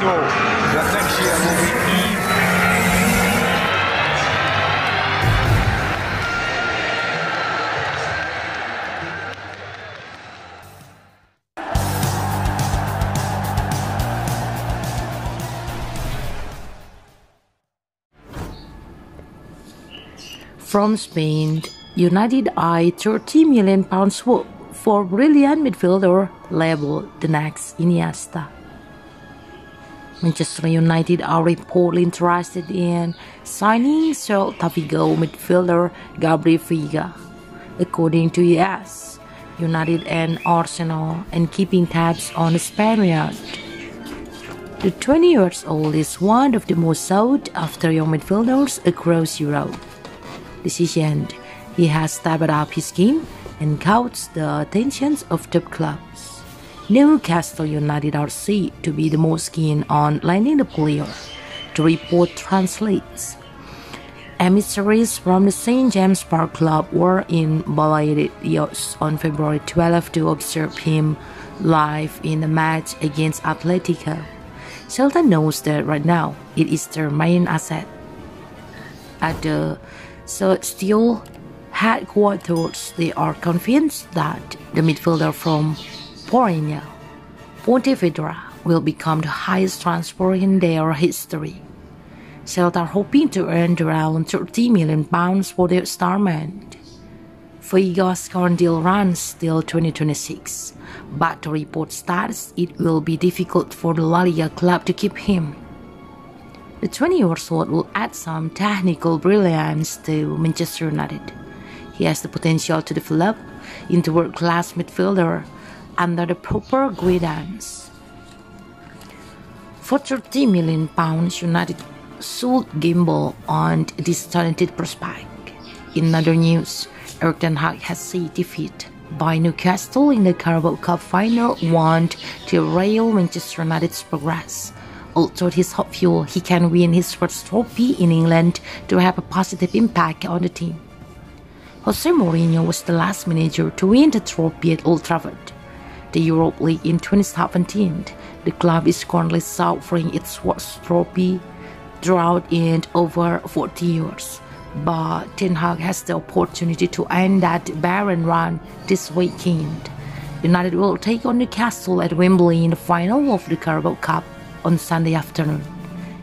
that next year will be. From Spain, United eyed 30 million pound swap for brilliant midfielder labeled the next Iniesta. Manchester United are reportedly interested in signing Celta Vigo midfielder Gabriel Veiga, according to AS, United and Arsenal, and keeping tabs on the Spaniard. The 20 years old is one of the most sought after young midfielders across Europe. Decision he has stepped up his game and caught the attentions of top clubs. Newcastle United are said to be the most keen on landing the player. The report translates. Emissaries from the St. James Park Club were in Balaídos on February 12 to observe him live in the match against Atletico. Celta knows that right now it is their main asset. At the Celestial headquarters, they are convinced that the midfielder from Porriño, Pontevedra, will become the highest transfer in their history. Celta are hoping to earn around 30 million pounds for their star man. Veiga's current deal runs till 2026, but the report states it will be difficult for the La Liga club to keep him. The 20 years old will add some technical brilliance to Manchester United. He has the potential to develop into a world class midfielder under the proper guidance. For 30 million pounds, United should gamble on this talented prospect. In other news, Erik ten Hag has seen defeat by Newcastle in the Carabao Cup final won't derail Manchester United's progress. Although he's hopeful he can win his first trophy in England to have a positive impact on the team. Jose Mourinho was the last manager to win the trophy at Old Trafford. The Europe League in 2017, the club is currently suffering its worst trophy drought in over 40 years. But Ten Hag has the opportunity to end that barren run this weekend. United will take on Newcastle at Wembley in the final of the Carabao Cup on Sunday afternoon.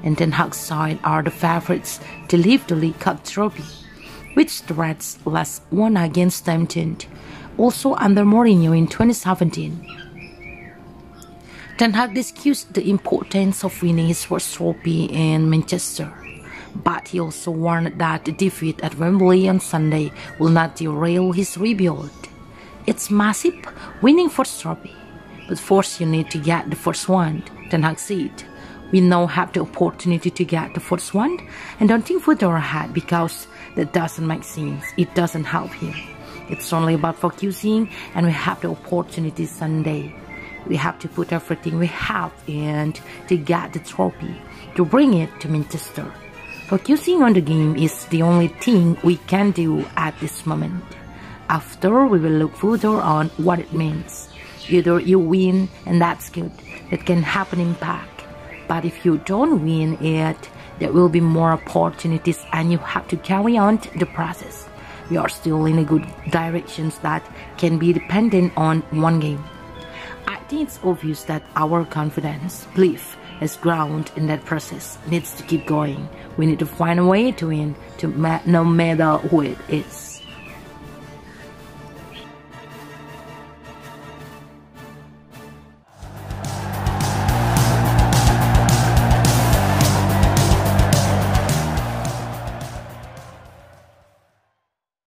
And Ten Hag's side are the favourites to lift the League Cup trophy, which the Reds last won against Southampton, also under Mourinho in 2017. Ten Hag discussed the importance of winning his first trophy in Manchester, but he also warned that the defeat at Wembley on Sunday will not derail his rebuild. It's massive winning first trophy, but first you need to get the first one, Ten Hag said. We now have the opportunity to get the first one and don't think further ahead because that doesn't make sense. It doesn't help him. It's only about focusing and we have the opportunity Sunday we have to put everything we have in to get the trophy, to bring it to Manchester. Focusing on the game is the only thing we can do at this moment. After, we will look further on what it means. Either you win, and that's good, It can happen in pack. But if you don't win it, there will be more opportunities and you have to carry on the process. We are still in a good directions that can be dependent on one game. I think it's obvious that our confidence, belief, is ground in that process needs to keep going. We need to find a way to win, to ma- no matter who it is.